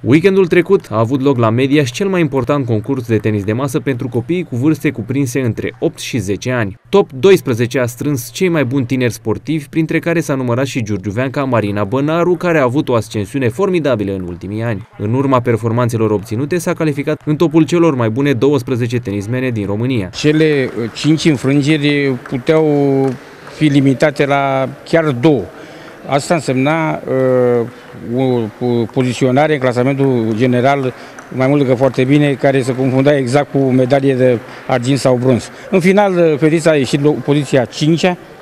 Weekendul trecut a avut loc la Mediaș cel mai important concurs de tenis de masă pentru copiii cu vârste cuprinse între 8 și 10 ani. Top 12 a strâns cei mai buni tineri sportivi, printre care s-a numărat și giurgiuveanca Marina Bănaru, care a avut o ascensiune formidabilă în ultimii ani. În urma performanțelor obținute, s-a calificat în topul celor mai bune 12 tenismene din România. Cele 5 înfrângeri puteau fi limitate la chiar două. Asta însemna uh, o poziționare în clasamentul general mai mult decât foarte bine, care se confunda exact cu medalie de argint sau bronz. În final, fetița a ieșit poziția 5 -a, Uh,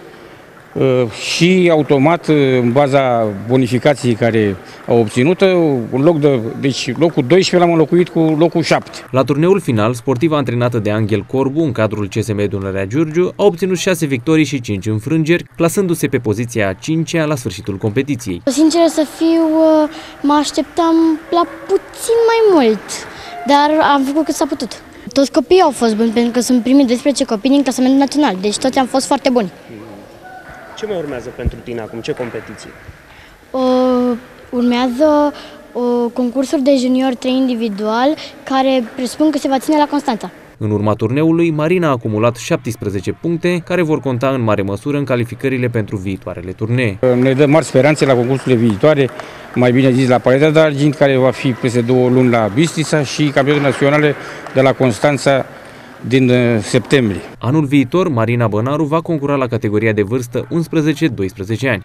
și automat, uh, în baza bonificației care au obținut, uh, un loc de, deci locul 12 l-am înlocuit cu locul 7. La turneul final, sportiva antrenată de Angel Corbu în cadrul CSM Dunărea Giurgiu a obținut 6 victorii și 5 înfrângeri, plasându-se pe poziția a 5 -a la sfârșitul competiției. Sincer să fiu, mă așteptam la puțin mai mult, dar am făcut cât s-a putut. Toți copiii au fost buni pentru că sunt primii 12 copii din clasamentul național, deci toți am fost foarte buni. Ce mai urmează pentru tine acum? Ce competiții? Uh, urmează uh, concursuri de junior 3 individual care presupun că se va ține la Constanța. În urma turneului, Marina a acumulat 17 puncte, care vor conta în mare măsură în calificările pentru viitoarele turnee. Ne dă mari speranțe la concursurile viitoare, mai bine zis la Paleta de Argint, care va fi peste două luni la Bistrița și campionatul naționale de la Constanța din uh, septembrie. Anul viitor, Marina Bănaru va concura la categoria de vârstă 11-12 ani.